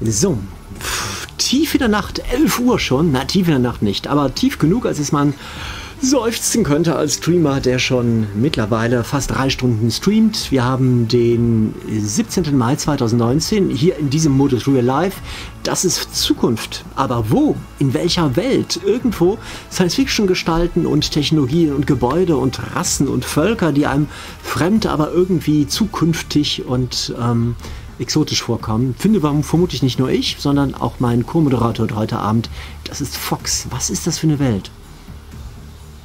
So, tief in der Nacht, 11 Uhr schon. Na, tief in der Nacht nicht, aber tief genug, als es man seufzen könnte als Streamer, der schon mittlerweile fast drei Stunden streamt. Wir haben den 17. Mai 2019 hier in diesem Modus Real Life. Das ist Zukunft. Aber wo? In welcher Welt? Irgendwo Science-Fiction gestalten und Technologien und Gebäude und Rassen und Völker, die einem fremd, aber irgendwie zukünftig und ähm, exotisch vorkommen. Finde vermutlich nicht nur ich, sondern auch mein Co-Moderator heute Abend. Das ist Fox. Was ist das für eine Welt?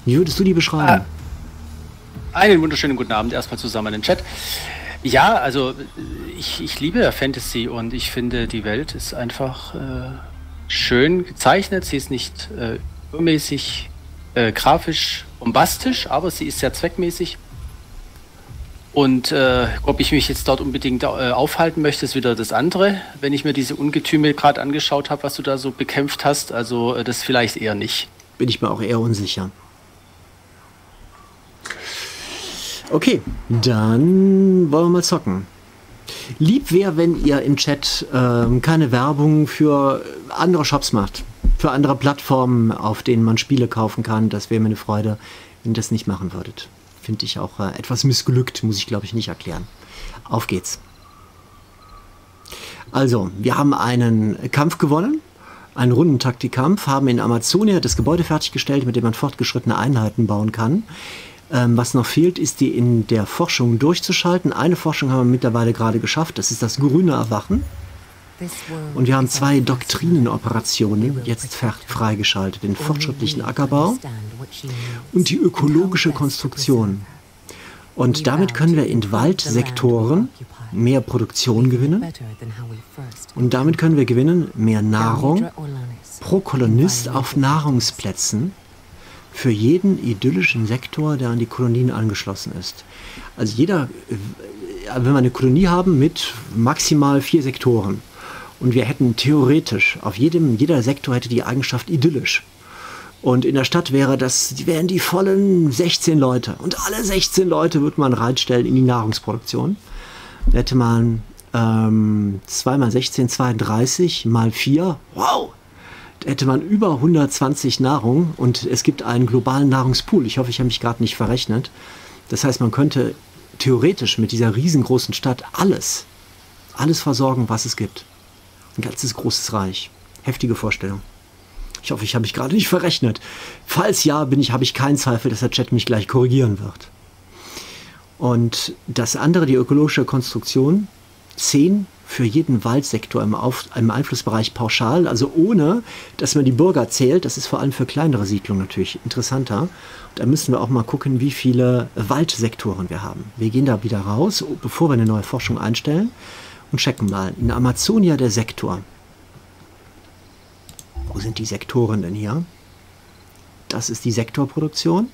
Wie würdest du die beschreiben? Ah, einen wunderschönen guten Abend erstmal zusammen in den Chat. Ja, also ich, ich liebe Fantasy und ich finde, die Welt ist einfach äh, schön gezeichnet. Sie ist nicht äh, übermäßig äh, grafisch bombastisch, aber sie ist sehr zweckmäßig. Und äh, ob ich mich jetzt dort unbedingt äh, aufhalten möchte, ist wieder das andere. Wenn ich mir diese Ungetüme gerade angeschaut habe, was du da so bekämpft hast, also äh, das vielleicht eher nicht. Bin ich mir auch eher unsicher. Okay, dann wollen wir mal zocken. Lieb wäre, wenn ihr im Chat ähm, keine Werbung für andere Shops macht. Für andere Plattformen, auf denen man Spiele kaufen kann. Das wäre mir eine Freude, wenn ihr das nicht machen würdet. Finde ich auch äh, etwas missglückt, muss ich glaube ich nicht erklären. Auf geht's. Also, wir haben einen Kampf gewonnen, einen Rundentaktikkampf, haben in Amazonia das Gebäude fertiggestellt, mit dem man fortgeschrittene Einheiten bauen kann. Ähm, was noch fehlt, ist die in der Forschung durchzuschalten. Eine Forschung haben wir mittlerweile gerade geschafft, das ist das grüne Erwachen. Und wir haben zwei Doktrinenoperationen jetzt freigeschaltet, den fortschrittlichen Ackerbau und die ökologische Konstruktion. Und damit können wir in Waldsektoren mehr Produktion gewinnen. Und damit können wir gewinnen mehr Nahrung pro Kolonist auf Nahrungsplätzen für jeden idyllischen Sektor, der an die Kolonien angeschlossen ist. Also jeder, äh, wenn wir eine Kolonie haben mit maximal vier Sektoren und wir hätten theoretisch auf jedem, jeder Sektor hätte die Eigenschaft idyllisch. Und in der Stadt wäre das, wären die vollen 16 Leute. Und alle 16 Leute würde man reinstellen in die Nahrungsproduktion. Da hätte man ähm, 2 mal 16, 32 mal 4. Wow! hätte man über 120 Nahrung und es gibt einen globalen Nahrungspool. Ich hoffe, ich habe mich gerade nicht verrechnet. Das heißt, man könnte theoretisch mit dieser riesengroßen Stadt alles, alles versorgen, was es gibt. Ein ganzes großes Reich. Heftige Vorstellung. Ich hoffe, ich habe mich gerade nicht verrechnet. Falls ja, bin ich, habe ich keinen Zweifel, dass der Chat mich gleich korrigieren wird. Und das andere, die ökologische Konstruktion, 10 für jeden Waldsektor im, Auf, im Einflussbereich pauschal, also ohne, dass man die Bürger zählt. Das ist vor allem für kleinere Siedlungen natürlich interessanter. Und da müssen wir auch mal gucken, wie viele Waldsektoren wir haben. Wir gehen da wieder raus, bevor wir eine neue Forschung einstellen und checken mal. In Amazonia der Sektor. Wo sind die Sektoren denn hier? Das ist die Sektorproduktion.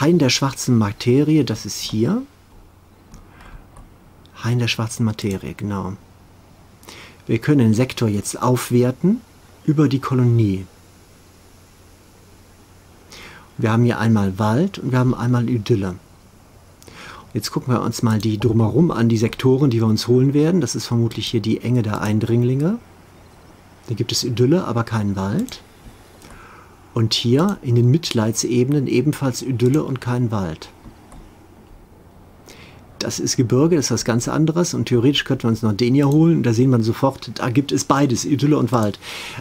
Hain der schwarzen Materie, das ist hier. Hain der schwarzen Materie, genau. Wir können den Sektor jetzt aufwerten über die Kolonie. Wir haben hier einmal Wald und wir haben einmal Idylle. Jetzt gucken wir uns mal die drumherum an, die Sektoren, die wir uns holen werden. Das ist vermutlich hier die Enge der Eindringlinge. Da gibt es Idylle, aber keinen Wald. Und hier in den Mitleidsebenen ebenfalls Idylle und kein Wald das ist Gebirge, das ist was ganz anderes und theoretisch könnten wir uns noch den hier holen. Da sehen wir sofort, da gibt es beides, Idylle und Wald.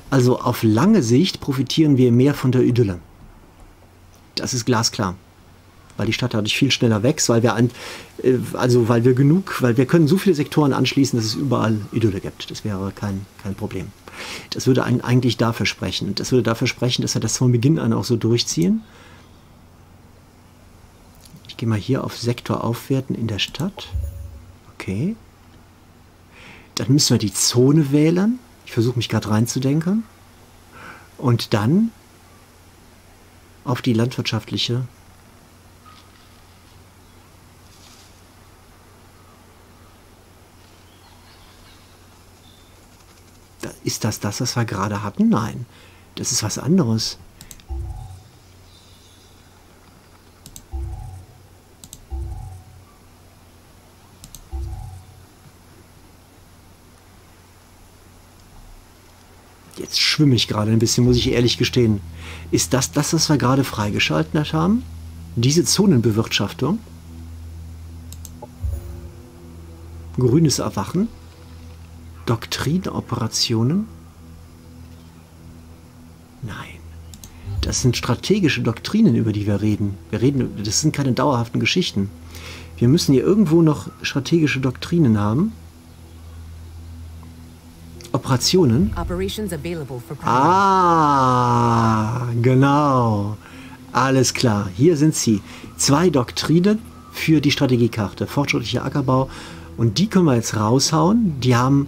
Also auf lange Sicht profitieren wir mehr von der Idylle. Das ist glasklar. Weil die Stadt dadurch viel schneller wächst, weil wir ein, äh, also weil wir genug, weil wir können so viele Sektoren anschließen, dass es überall Idylle gibt. Das wäre kein, kein Problem. Das würde eigentlich dafür sprechen. Das würde dafür sprechen, dass wir das von Beginn an auch so durchziehen gehe mal hier auf Sektor aufwerten in der Stadt. Okay. Dann müssen wir die Zone wählen. Ich versuche mich gerade reinzudenken. Und dann auf die landwirtschaftliche Ist das das, was wir gerade hatten? Nein. Das ist was anderes. Jetzt schwimme ich gerade ein bisschen, muss ich ehrlich gestehen. Ist das das, was wir gerade freigeschaltet haben? Diese Zonenbewirtschaftung? Grünes Erwachen? Doktrinoperationen? Nein. Das sind strategische Doktrinen, über die wir reden. Wir reden, das sind keine dauerhaften Geschichten. Wir müssen hier irgendwo noch strategische Doktrinen haben. Operationen. Ah, genau. Alles klar. Hier sind sie. Zwei Doktrinen für die Strategiekarte. Fortschrittlicher Ackerbau. Und die können wir jetzt raushauen. Die haben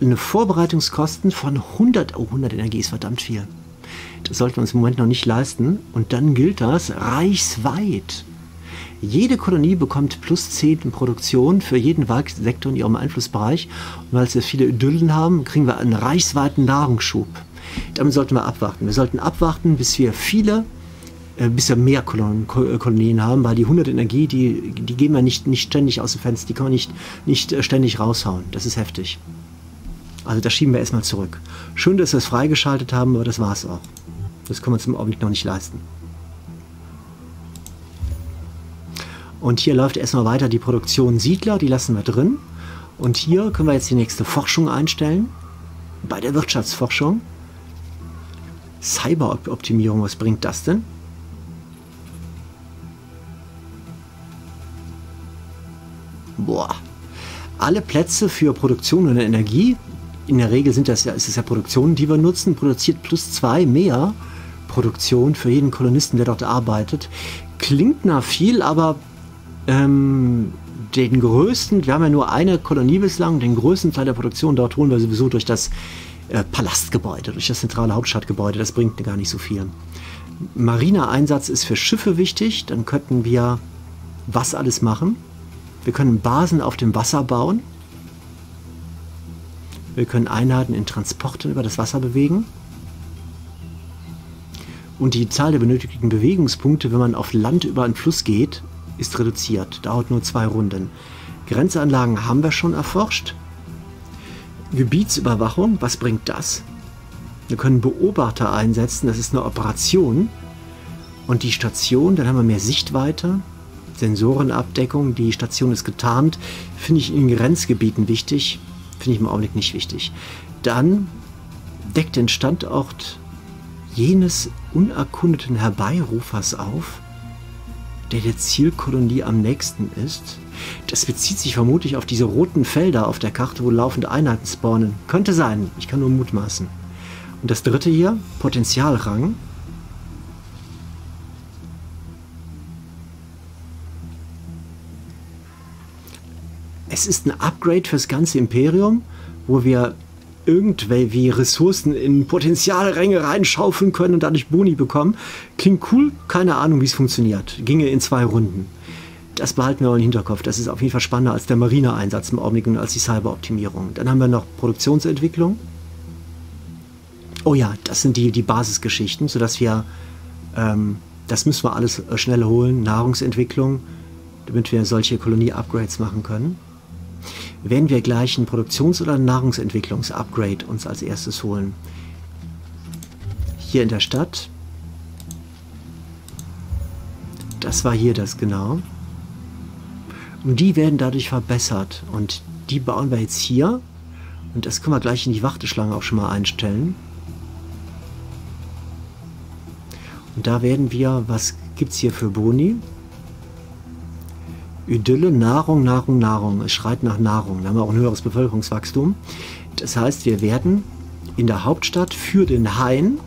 eine Vorbereitungskosten von 100. Oh, 100 Energie ist verdammt viel. Das sollten wir uns im Moment noch nicht leisten. Und dann gilt das reichsweit. Jede Kolonie bekommt plus 10 in Produktion für jeden Waldsektor in ihrem Einflussbereich. Und weil wir viele Idyllen haben, kriegen wir einen reichsweiten Nahrungsschub. Damit sollten wir abwarten. Wir sollten abwarten, bis wir viele, äh, bis wir mehr Kolonien, äh, Kolonien, haben, weil die 100 Energie, die, die gehen wir nicht, nicht ständig aus dem Fenster, die kann man nicht, nicht äh, ständig raushauen. Das ist heftig. Also das schieben wir erstmal zurück. Schön, dass wir es freigeschaltet haben, aber das war es auch. Das können wir uns im Augenblick noch nicht leisten. Und hier läuft erstmal weiter die Produktion Siedler, die lassen wir drin. Und hier können wir jetzt die nächste Forschung einstellen. Bei der Wirtschaftsforschung. Cyberoptimierung, was bringt das denn? Boah. Alle Plätze für Produktion und Energie, in der Regel sind das ja, ist es ja Produktion, die wir nutzen, produziert plus zwei mehr Produktion für jeden Kolonisten, der dort arbeitet. Klingt nach viel, aber ähm, den größten, wir haben ja nur eine Kolonie bislang, den größten Teil der Produktion dort holen wir sowieso durch das äh, Palastgebäude, durch das zentrale Hauptstadtgebäude. Das bringt gar nicht so viel. Marineeinsatz ist für Schiffe wichtig. Dann könnten wir was alles machen. Wir können Basen auf dem Wasser bauen. Wir können Einheiten in Transporten über das Wasser bewegen. Und die Zahl der benötigten Bewegungspunkte, wenn man auf Land über einen Fluss geht, ist reduziert, dauert nur zwei Runden. Grenzanlagen haben wir schon erforscht. Gebietsüberwachung, was bringt das? Wir können Beobachter einsetzen, das ist eine Operation. Und die Station, dann haben wir mehr Sichtweite, Sensorenabdeckung, die Station ist getarnt, finde ich in Grenzgebieten wichtig, finde ich im Augenblick nicht wichtig. Dann deckt den Standort jenes unerkundeten Herbeirufers auf, der der Zielkolonie am nächsten ist. Das bezieht sich vermutlich auf diese roten Felder auf der Karte, wo laufende Einheiten spawnen. Könnte sein, ich kann nur mutmaßen. Und das dritte hier, Potenzialrang. Es ist ein Upgrade fürs ganze Imperium, wo wir irgendwie Ressourcen in Potenzialränge reinschaufeln können und dadurch Boni bekommen. Klingt cool, keine Ahnung, wie es funktioniert. Ginge in zwei Runden. Das behalten wir auch im Hinterkopf. Das ist auf jeden Fall spannender als der Marineeinsatz im Augenblick und als die Cyberoptimierung. Dann haben wir noch Produktionsentwicklung. Oh ja, das sind die, die Basisgeschichten, sodass wir, ähm, das müssen wir alles äh, schnell holen. Nahrungsentwicklung, damit wir solche Kolonie-Upgrades machen können werden wir gleich ein Produktions- oder Nahrungsentwicklungs-Upgrade uns als erstes holen. Hier in der Stadt. Das war hier das genau. Und die werden dadurch verbessert. Und die bauen wir jetzt hier. Und das können wir gleich in die Warteschlange auch schon mal einstellen. Und da werden wir, was gibt es hier für Boni? Idylle, Nahrung, Nahrung, Nahrung. Es schreit nach Nahrung. Da haben wir auch ein höheres Bevölkerungswachstum. Das heißt, wir werden in der Hauptstadt für den Hain,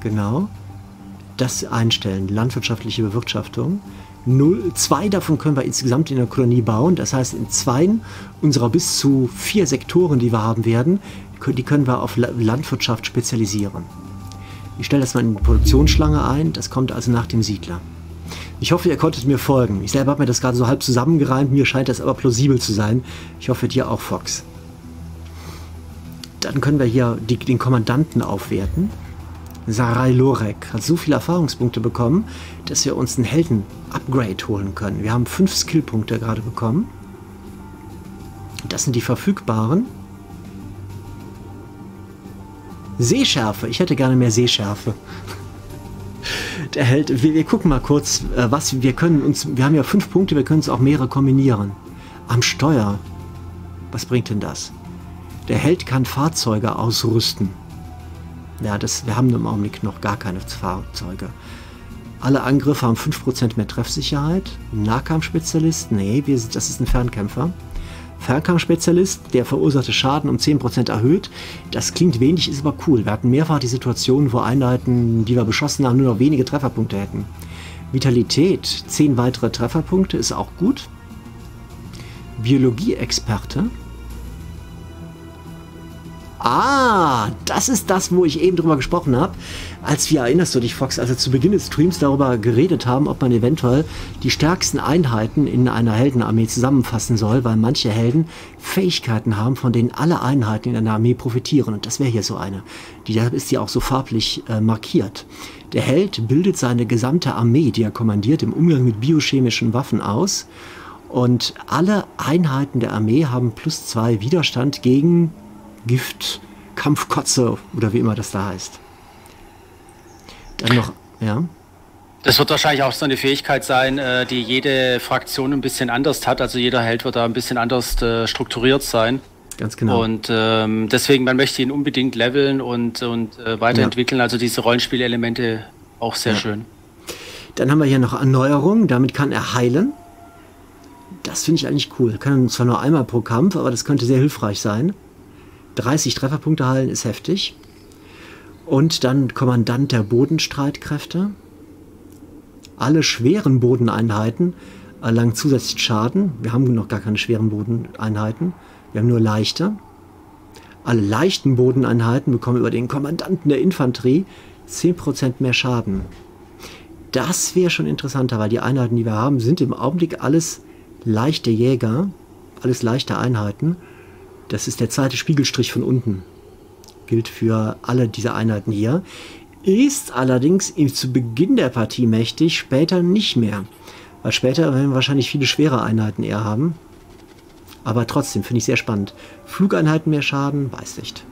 genau, das einstellen, landwirtschaftliche Bewirtschaftung. Null, zwei davon können wir insgesamt in der Kolonie bauen. Das heißt, in zwei unserer bis zu vier Sektoren, die wir haben werden, die können wir auf Landwirtschaft spezialisieren. Ich stelle das mal in die Produktionsschlange ein. Das kommt also nach dem Siedler. Ich hoffe, ihr konntet mir folgen. Ich selber habe mir das gerade so halb zusammengereimt. Mir scheint das aber plausibel zu sein. Ich hoffe, dir auch, Fox. Dann können wir hier die, den Kommandanten aufwerten. Sarai Lorek hat so viele Erfahrungspunkte bekommen, dass wir uns einen Helden-Upgrade holen können. Wir haben fünf Skillpunkte gerade bekommen. Das sind die verfügbaren. Sehschärfe. Ich hätte gerne mehr Sehschärfe. Der Held, wir, wir gucken mal kurz, äh, was wir können uns. Wir haben ja fünf Punkte, wir können uns auch mehrere kombinieren. Am Steuer. Was bringt denn das? Der Held kann Fahrzeuge ausrüsten. Ja, das, wir haben im Augenblick noch gar keine Fahrzeuge. Alle Angriffe haben 5% mehr Treffsicherheit. Nahkampfspezialist, nee, wir, das ist ein Fernkämpfer. Fernkampfspezialist, der verursachte Schaden um 10% erhöht. Das klingt wenig, ist aber cool. Wir hatten mehrfach die Situation, wo Einheiten, die wir beschossen haben, nur noch wenige Trefferpunkte hätten. Vitalität, 10 weitere Trefferpunkte, ist auch gut. Biologie-Experte, Ah, das ist das, wo ich eben drüber gesprochen habe. Als wir, erinnerst du dich, Fox, also zu Beginn des Streams darüber geredet haben, ob man eventuell die stärksten Einheiten in einer Heldenarmee zusammenfassen soll, weil manche Helden Fähigkeiten haben, von denen alle Einheiten in einer Armee profitieren. Und das wäre hier so eine. Die, deshalb ist die auch so farblich äh, markiert. Der Held bildet seine gesamte Armee, die er kommandiert, im Umgang mit biochemischen Waffen aus. Und alle Einheiten der Armee haben plus zwei Widerstand gegen Gift, Kampfkotze oder wie immer das da heißt. Dann noch, ja. Das wird wahrscheinlich auch so eine Fähigkeit sein, äh, die jede Fraktion ein bisschen anders hat. Also jeder Held wird da ein bisschen anders äh, strukturiert sein. Ganz genau. Und ähm, deswegen, man möchte ihn unbedingt leveln und, und äh, weiterentwickeln. Ja. Also diese Rollenspielelemente auch sehr ja. schön. Dann haben wir hier noch Erneuerung. Damit kann er heilen. Das finde ich eigentlich cool. Kann zwar nur einmal pro Kampf, aber das könnte sehr hilfreich sein. 30 Trefferpunkte heilen ist heftig. Und dann Kommandant der Bodenstreitkräfte. Alle schweren Bodeneinheiten erlangen zusätzlich Schaden. Wir haben noch gar keine schweren Bodeneinheiten. Wir haben nur leichte. Alle leichten Bodeneinheiten bekommen über den Kommandanten der Infanterie 10% mehr Schaden. Das wäre schon interessanter, weil die Einheiten, die wir haben, sind im Augenblick alles leichte Jäger, alles leichte Einheiten. Das ist der zweite Spiegelstrich von unten. Gilt für alle diese Einheiten hier. Ist allerdings zu Beginn der Partie mächtig, später nicht mehr. Weil später werden wir wahrscheinlich viele schwere Einheiten eher haben. Aber trotzdem finde ich sehr spannend. Flugeinheiten mehr Schaden, weiß nicht.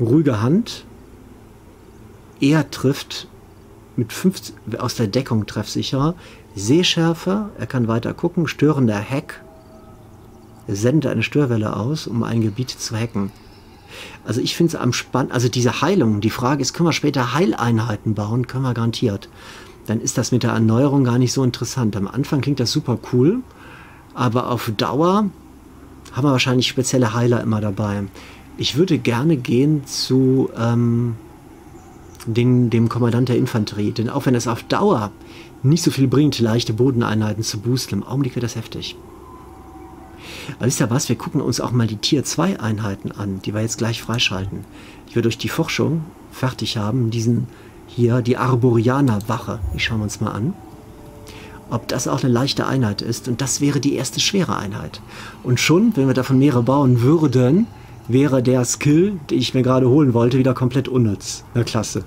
Ruhige Hand. Er trifft mit 50, aus der Deckung treffsicherer. Sehschärfe, er kann weiter gucken. Störender Hack, sendet eine Störwelle aus, um ein Gebiet zu hacken. Also ich finde es am spannend, also diese Heilung, die Frage ist, können wir später Heileinheiten bauen? Können wir garantiert. Dann ist das mit der Erneuerung gar nicht so interessant. Am Anfang klingt das super cool, aber auf Dauer haben wir wahrscheinlich spezielle Heiler immer dabei. Ich würde gerne gehen zu ähm, den, dem Kommandant der Infanterie, denn auch wenn es auf Dauer nicht so viel bringt, leichte Bodeneinheiten zu boosten, im Augenblick wird das heftig. Aber wisst ihr was, wir gucken uns auch mal die Tier 2 Einheiten an, die wir jetzt gleich freischalten. Die wir durch die Forschung fertig haben, diesen hier, die Arborianer Wache. Die schauen wir uns mal an. Ob das auch eine leichte Einheit ist. Und das wäre die erste schwere Einheit. Und schon, wenn wir davon mehrere bauen würden, wäre der Skill, den ich mir gerade holen wollte, wieder komplett unnütz. Na klasse.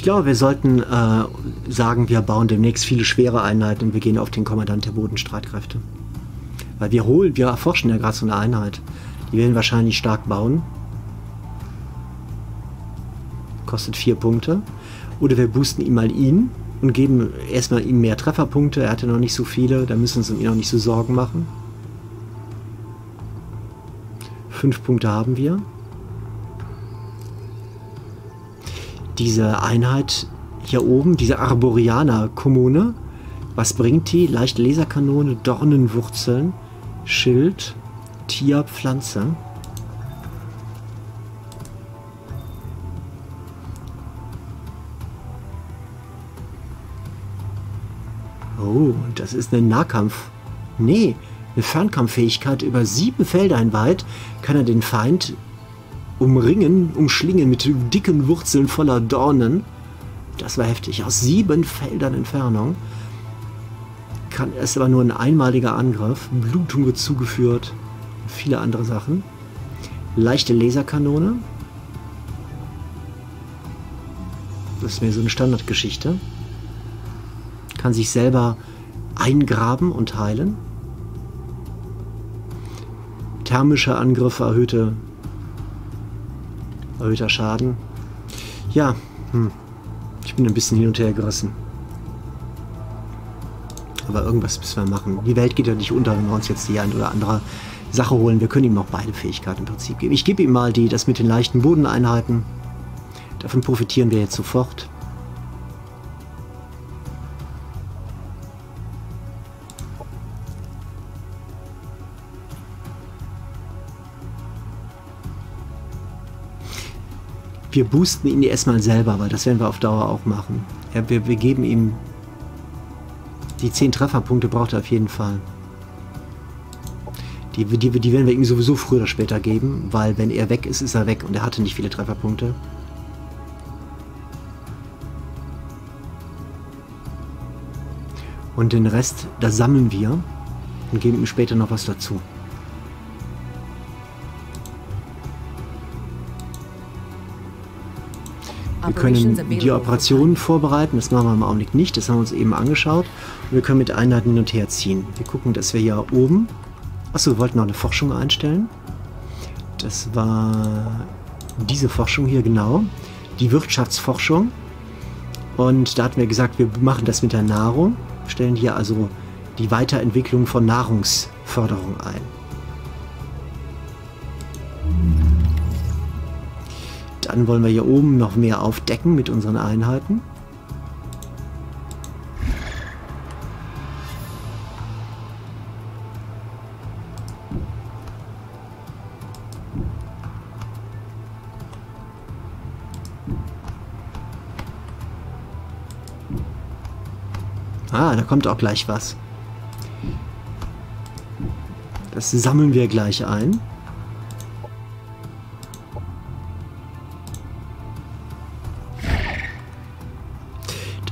Ich glaube, wir sollten äh, sagen, wir bauen demnächst viele schwere Einheiten und wir gehen auf den Kommandant der Bodenstreitkräfte. Weil wir holen, wir erforschen ja gerade so eine Einheit. Die werden wahrscheinlich stark bauen. Kostet vier Punkte. Oder wir boosten ihm mal ihn und geben erstmal ihm mehr Trefferpunkte. Er hatte noch nicht so viele, da müssen wir uns um ihn noch nicht so Sorgen machen. Fünf Punkte haben wir. Diese Einheit hier oben, diese Arborianer-Kommune, was bringt die? Leichte Laserkanone, Dornenwurzeln, Schild, Tier, Pflanze. Oh, das ist ein Nahkampf. Nee, eine Fernkampffähigkeit über sieben Felder hinweit kann er den Feind umringen, umschlingen mit dicken Wurzeln voller Dornen. Das war heftig. Aus sieben Feldern Entfernung. Kann, ist aber nur ein einmaliger Angriff. Blutung wird zugeführt. Viele andere Sachen. Leichte Laserkanone. Das ist mir so eine Standardgeschichte. Kann sich selber eingraben und heilen. Thermische Angriffe, erhöhte, erhöhter Schaden. Ja, hm. ich bin ein bisschen hin und her gerissen. Aber irgendwas müssen wir machen. Die Welt geht ja nicht unter, wenn wir uns jetzt die ein oder andere Sache holen. Wir können ihm auch beide Fähigkeiten im Prinzip geben. Ich gebe ihm mal die, das mit den leichten Bodeneinheiten. Davon profitieren wir jetzt sofort. Wir boosten ihn erstmal selber, weil das werden wir auf Dauer auch machen. Ja, wir, wir geben ihm die 10 Trefferpunkte braucht er auf jeden Fall. Die, die, die werden wir ihm sowieso früher oder später geben, weil wenn er weg ist, ist er weg und er hatte nicht viele Trefferpunkte. Und den Rest, da sammeln wir und geben ihm später noch was dazu. Wir können die Operationen vorbereiten, das machen wir im Augenblick nicht, das haben wir uns eben angeschaut. Und wir können mit Einheiten hin und her ziehen. Wir gucken, dass wir hier oben... Achso, wir wollten noch eine Forschung einstellen. Das war diese Forschung hier genau. Die Wirtschaftsforschung. Und da hatten wir gesagt, wir machen das mit der Nahrung. Stellen hier also die Weiterentwicklung von Nahrungsförderung ein. Dann wollen wir hier oben noch mehr aufdecken mit unseren Einheiten. Ah, da kommt auch gleich was. Das sammeln wir gleich ein.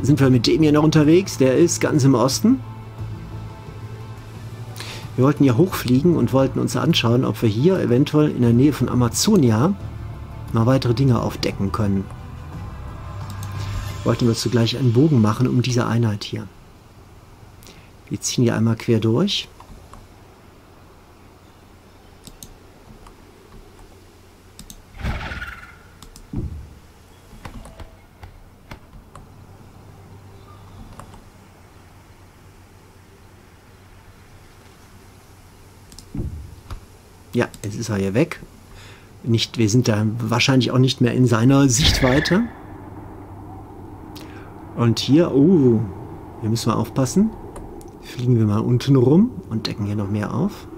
Sind wir mit dem hier noch unterwegs. Der ist ganz im Osten. Wir wollten hier hochfliegen und wollten uns anschauen, ob wir hier eventuell in der Nähe von Amazonia noch weitere Dinge aufdecken können. Wollten wir zugleich einen Bogen machen um diese Einheit hier. Wir ziehen hier einmal quer durch. Ja, jetzt ist er hier weg. Nicht, wir sind da wahrscheinlich auch nicht mehr in seiner Sichtweite. Und hier, oh, hier müssen wir aufpassen. Fliegen wir mal unten rum und decken hier noch mehr auf.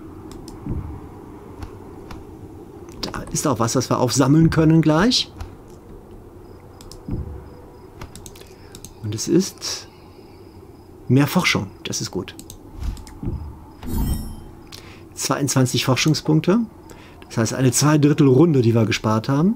Da ist auch was, was wir aufsammeln können gleich. Und es ist mehr Forschung. Das ist gut. 22 Forschungspunkte. Das heißt eine Zweidrittelrunde, die wir gespart haben.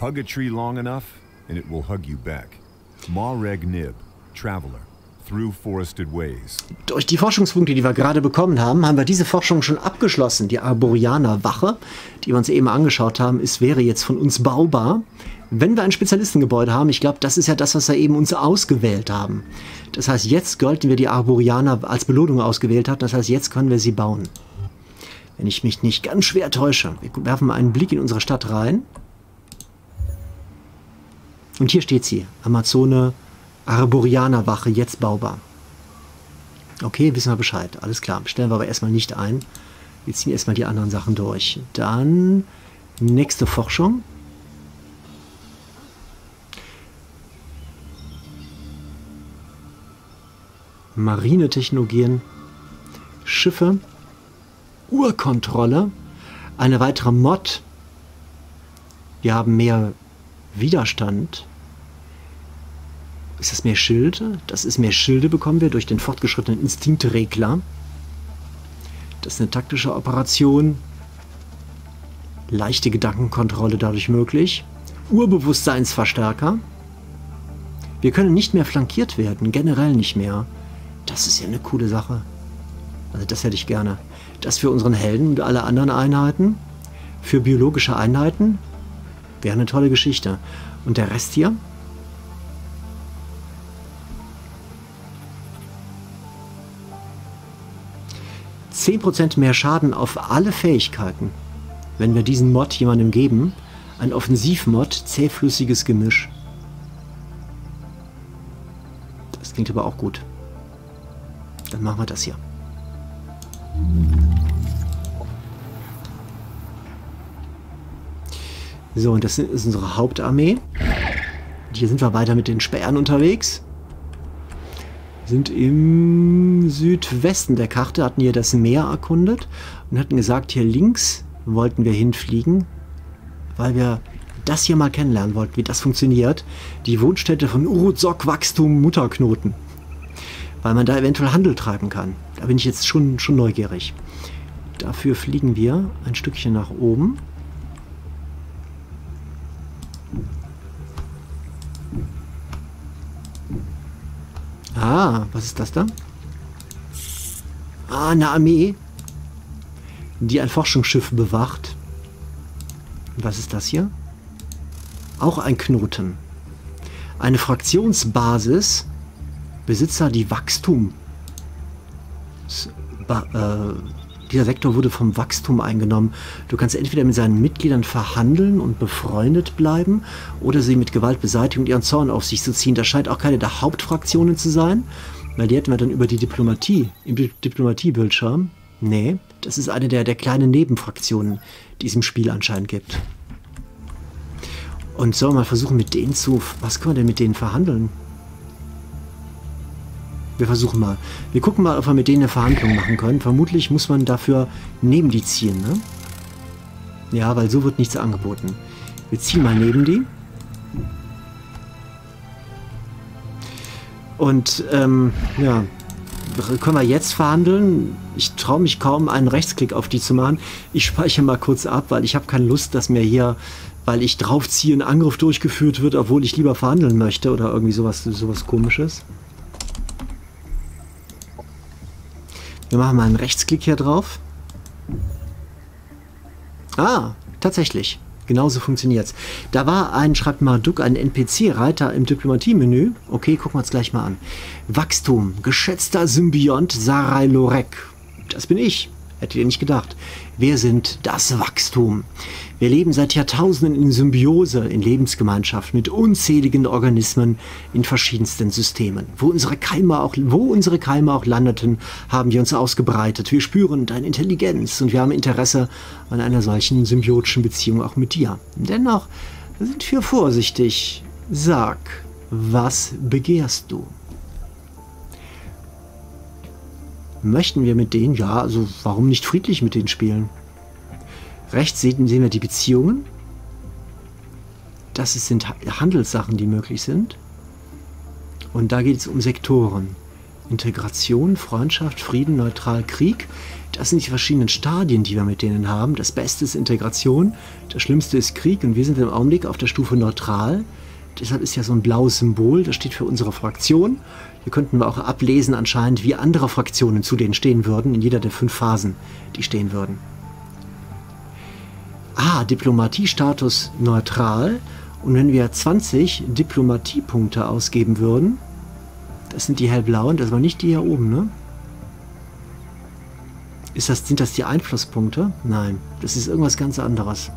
Hug a tree long enough, and it will hug you back. Mareg Nib, Traveler. Durch die Forschungspunkte, die wir gerade bekommen haben, haben wir diese Forschung schon abgeschlossen. Die Arborianer Wache, die wir uns eben angeschaut haben, ist, wäre jetzt von uns baubar. Wenn wir ein Spezialistengebäude haben, ich glaube, das ist ja das, was wir eben uns ausgewählt haben. Das heißt, jetzt sollten wir die Arborianer als Belohnung ausgewählt haben. Das heißt, jetzt können wir sie bauen. Wenn ich mich nicht ganz schwer täusche. Wir werfen mal einen Blick in unsere Stadt rein. Und hier steht sie. Amazone Arborianerwache jetzt baubar. Okay, wissen wir Bescheid. Alles klar. Stellen wir aber erstmal nicht ein. Wir ziehen erstmal die anderen Sachen durch. Dann nächste Forschung. Marinetechnologien, Schiffe, Urkontrolle, eine weitere Mod Wir haben mehr Widerstand. Ist das mehr Schilde? Das ist mehr Schilde bekommen wir durch den fortgeschrittenen Instinktregler. Das ist eine taktische Operation. Leichte Gedankenkontrolle dadurch möglich. Urbewusstseinsverstärker. Wir können nicht mehr flankiert werden, generell nicht mehr. Das ist ja eine coole Sache. Also das hätte ich gerne. Das für unseren Helden und alle anderen Einheiten. Für biologische Einheiten wäre eine tolle Geschichte. Und der Rest hier? Zehn Prozent mehr Schaden auf alle Fähigkeiten, wenn wir diesen Mod jemandem geben. Ein Offensivmod, zähflüssiges Gemisch. Das klingt aber auch gut. Dann machen wir das hier. So, und das ist unsere Hauptarmee. Hier sind wir weiter mit den Sperren unterwegs. Sind im Südwesten der Karte, hatten hier das Meer erkundet und hatten gesagt, hier links wollten wir hinfliegen, weil wir das hier mal kennenlernen wollten, wie das funktioniert. Die Wohnstätte von Uruzok Wachstum Mutterknoten. Weil man da eventuell Handel treiben kann. Da bin ich jetzt schon, schon neugierig. Dafür fliegen wir ein Stückchen nach oben. Ah, was ist das da? Ah, eine Armee, die ein Forschungsschiff bewacht. Was ist das hier? Auch ein Knoten. Eine Fraktionsbasis. Besitzer, die Wachstum. Äh, dieser Sektor wurde vom Wachstum eingenommen. Du kannst entweder mit seinen Mitgliedern verhandeln und befreundet bleiben oder sie mit Gewalt beseitigen und ihren Zorn auf sich zu ziehen. Das scheint auch keine der Hauptfraktionen zu sein, weil die hätten wir dann über die Diplomatie, im Diplomatiebildschirm. Nee, das ist eine der, der kleinen Nebenfraktionen, die es im Spiel anscheinend gibt. Und sollen wir mal versuchen mit denen zu... Was können wir denn mit denen verhandeln? Wir versuchen mal. Wir gucken mal, ob wir mit denen eine Verhandlung machen können. Vermutlich muss man dafür neben die ziehen, ne? Ja, weil so wird nichts angeboten. Wir ziehen mal neben die. Und, ähm, ja, können wir jetzt verhandeln? Ich traue mich kaum, einen Rechtsklick auf die zu machen. Ich speichere mal kurz ab, weil ich habe keine Lust, dass mir hier, weil ich draufziehe, ein Angriff durchgeführt wird, obwohl ich lieber verhandeln möchte oder irgendwie sowas, sowas komisches. Wir machen mal einen Rechtsklick hier drauf. Ah, tatsächlich. Genauso funktioniert's. Da war ein, schreibt Marduk, ein NPC-Reiter im Diplomatie-Menü. Okay, gucken wir uns gleich mal an. Wachstum, geschätzter Symbiont Sarai Lorek. Das bin ich. Hättet ihr nicht gedacht. Wir sind das Wachstum. Wir leben seit Jahrtausenden in Symbiose, in Lebensgemeinschaft mit unzähligen Organismen in verschiedensten Systemen. Wo unsere Keime auch, wo unsere Keime auch landeten, haben wir uns ausgebreitet. Wir spüren deine Intelligenz und wir haben Interesse an einer solchen symbiotischen Beziehung auch mit dir. Dennoch sind wir vorsichtig. Sag, was begehrst du? Möchten wir mit denen? Ja, also warum nicht friedlich mit denen spielen? Rechts sehen, wir die Beziehungen. Das sind Handelssachen, die möglich sind. Und da geht es um Sektoren. Integration, Freundschaft, Frieden, Neutral, Krieg. Das sind die verschiedenen Stadien, die wir mit denen haben. Das Beste ist Integration, das Schlimmste ist Krieg und wir sind im Augenblick auf der Stufe Neutral. Deshalb ist ja so ein blaues Symbol, das steht für unsere Fraktion. Hier könnten wir auch ablesen anscheinend, wie andere Fraktionen zu denen stehen würden, in jeder der fünf Phasen, die stehen würden. Ah, Diplomatiestatus neutral. Und wenn wir 20 Diplomatiepunkte ausgeben würden, das sind die hellblauen, das war nicht die hier oben, ne? Ist das, sind das die Einflusspunkte? Nein, das ist irgendwas ganz anderes.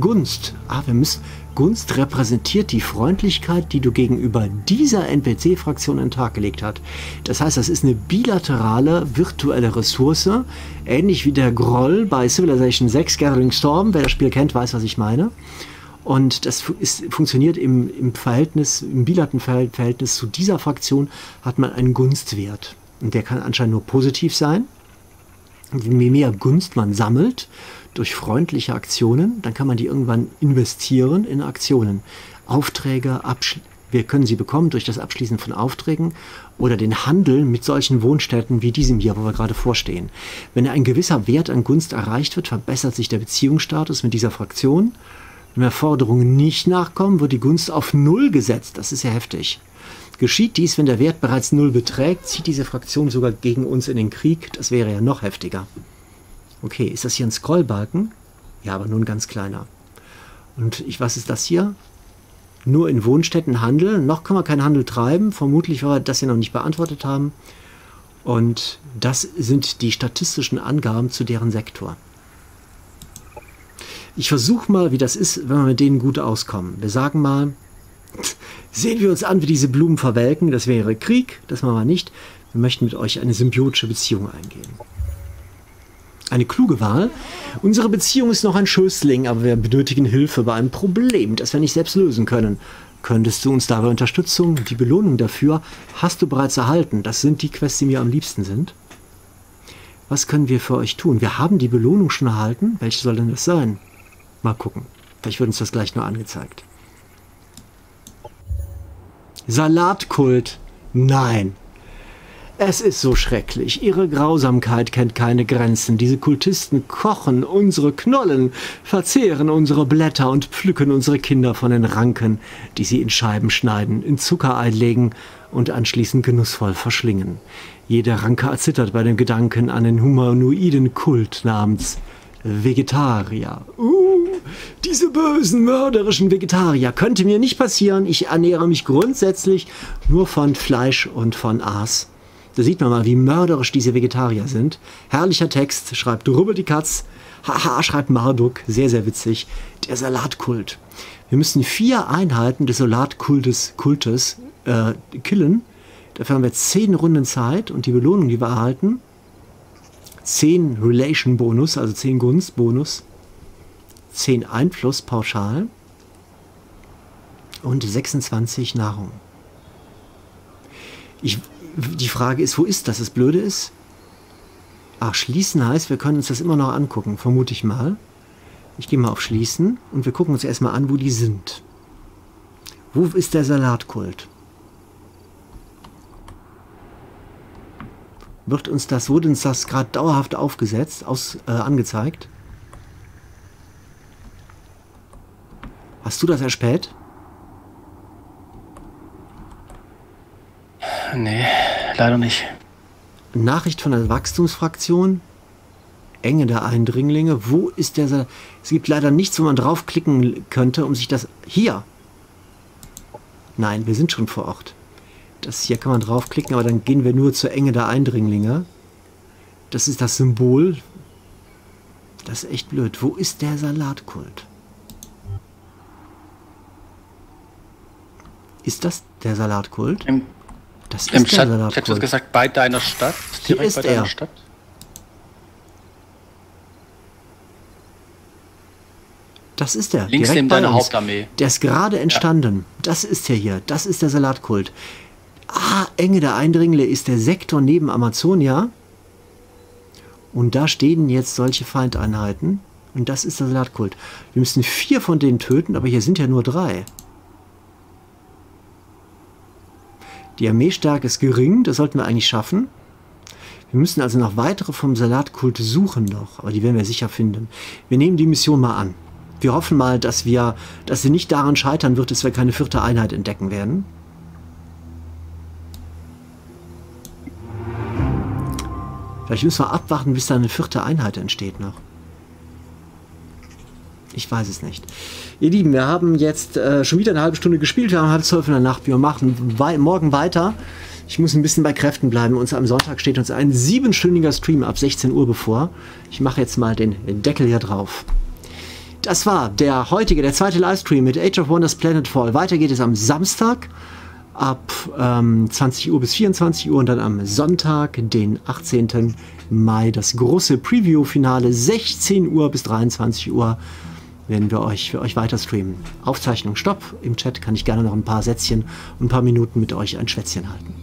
Gunst. Ah, wir müssen. Gunst repräsentiert die Freundlichkeit, die du gegenüber dieser NPC-Fraktion an den Tag gelegt hast. Das heißt, das ist eine bilaterale virtuelle Ressource, ähnlich wie der Groll bei Civilization 6 Gathering Storm. Wer das Spiel kennt, weiß, was ich meine. Und das ist, funktioniert im, im Verhältnis, im bilateralen Verhältnis zu dieser Fraktion hat man einen Gunstwert. Und der kann anscheinend nur positiv sein. Je mehr Gunst man sammelt, durch freundliche Aktionen. Dann kann man die irgendwann investieren in Aktionen. Aufträge, wir können sie bekommen durch das Abschließen von Aufträgen oder den Handel mit solchen Wohnstätten wie diesem hier, wo wir gerade vorstehen. Wenn ein gewisser Wert an Gunst erreicht wird, verbessert sich der Beziehungsstatus mit dieser Fraktion. Wenn wir Forderungen nicht nachkommen, wird die Gunst auf Null gesetzt. Das ist ja heftig. Geschieht dies, wenn der Wert bereits Null beträgt, zieht diese Fraktion sogar gegen uns in den Krieg. Das wäre ja noch heftiger. Okay, ist das hier ein Scrollbalken? Ja, aber nur ein ganz kleiner. Und ich, was ist das hier? Nur in Wohnstätten Handel. Noch können wir keinen Handel treiben. Vermutlich, weil wir das hier noch nicht beantwortet haben. Und das sind die statistischen Angaben zu deren Sektor. Ich versuche mal, wie das ist, wenn wir mit denen gut auskommen. Wir sagen mal, sehen wir uns an, wie diese Blumen verwelken. Das wäre Krieg, das machen wir nicht. Wir möchten mit euch eine symbiotische Beziehung eingehen. Eine kluge Wahl. Unsere Beziehung ist noch ein Schößling, aber wir benötigen Hilfe bei einem Problem, das wir nicht selbst lösen können. Könntest du uns dabei Unterstützung, die Belohnung dafür hast du bereits erhalten. Das sind die Quests, die mir am liebsten sind. Was können wir für euch tun? Wir haben die Belohnung schon erhalten. Welche soll denn das sein? Mal gucken. Vielleicht wird uns das gleich nur angezeigt. Salatkult. Nein. Es ist so schrecklich. Ihre Grausamkeit kennt keine Grenzen. Diese Kultisten kochen unsere Knollen, verzehren unsere Blätter und pflücken unsere Kinder von den Ranken, die sie in Scheiben schneiden, in Zuckerei legen und anschließend genussvoll verschlingen. Jede Ranke erzittert bei dem Gedanken an den humanoiden Kult namens Vegetarier. Uh, diese bösen, mörderischen Vegetarier. Könnte mir nicht passieren. Ich ernähre mich grundsätzlich nur von Fleisch und von Aas. Da sieht man mal, wie mörderisch diese Vegetarier sind. Herrlicher Text, schreibt Rubbel die Katz. Haha, schreibt Marduk. Sehr, sehr witzig. Der Salatkult. Wir müssen vier Einheiten des Salatkultes Kultes, äh, killen. Dafür haben wir zehn Runden Zeit und die Belohnung, die wir erhalten, zehn Relation Bonus, also zehn Gunst Bonus, zehn Einfluss pauschal und 26 Nahrung. Ich die Frage ist, wo ist das? Das Blöde ist, ach, schließen heißt, wir können uns das immer noch angucken, vermute ich mal. Ich gehe mal auf Schließen und wir gucken uns erstmal an, wo die sind. Wo ist der Salatkult? Wird uns das, wurde uns das gerade dauerhaft aufgesetzt, aus, äh, angezeigt? Hast du das erspäht? Nee, leider nicht. Nachricht von der Wachstumsfraktion. Enge der Eindringlinge. Wo ist der? Es gibt leider nichts, wo man draufklicken könnte, um sich das. Hier! Nein, wir sind schon vor Ort. Das hier kann man draufklicken, aber dann gehen wir nur zur Enge der Eindringlinge. Das ist das Symbol. Das ist echt blöd. Wo ist der Salatkult? Ist das der Salatkult? Im das Im ist Chat, der Ich hätte gesagt, bei deiner Stadt. Hier ist bei er. Stadt. Das ist der. Links neben deiner Hauptarmee. Der ist gerade entstanden. Ja. Das ist der hier. Das ist der Salatkult. Ah, Enge der Eindringlinge ist der Sektor neben Amazonia. Und da stehen jetzt solche Feindeinheiten. Und das ist der Salatkult. Wir müssen vier von denen töten, aber hier sind ja nur drei. Die Armeestärke ist gering, das sollten wir eigentlich schaffen. Wir müssen also noch weitere vom Salatkult suchen noch, aber die werden wir sicher finden. Wir nehmen die Mission mal an. Wir hoffen mal, dass wir, dass sie nicht daran scheitern wird, dass wir keine vierte Einheit entdecken werden. Vielleicht müssen wir abwarten, bis da eine vierte Einheit entsteht noch. Ich weiß es nicht. Ihr Lieben, wir haben jetzt äh, schon wieder eine halbe Stunde gespielt. Wir haben halb zwölf in der Nacht. Wir machen wei morgen weiter. Ich muss ein bisschen bei Kräften bleiben. Uns am Sonntag steht uns ein siebenstündiger Stream ab 16 Uhr bevor. Ich mache jetzt mal den Deckel hier drauf. Das war der heutige, der zweite Livestream mit Age of Wonders Planetfall. Weiter geht es am Samstag ab ähm, 20 Uhr bis 24 Uhr und dann am Sonntag, den 18. Mai, das große Preview-Finale 16 Uhr bis 23 Uhr werden wir euch für euch weiter streamen. Aufzeichnung Stopp. Im Chat kann ich gerne noch ein paar Sätzchen und ein paar Minuten mit euch ein Schwätzchen halten.